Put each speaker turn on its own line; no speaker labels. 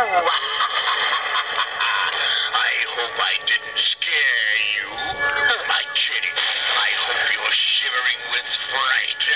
I hope I didn't scare you. I'm kidding. I hope you're shivering with fright.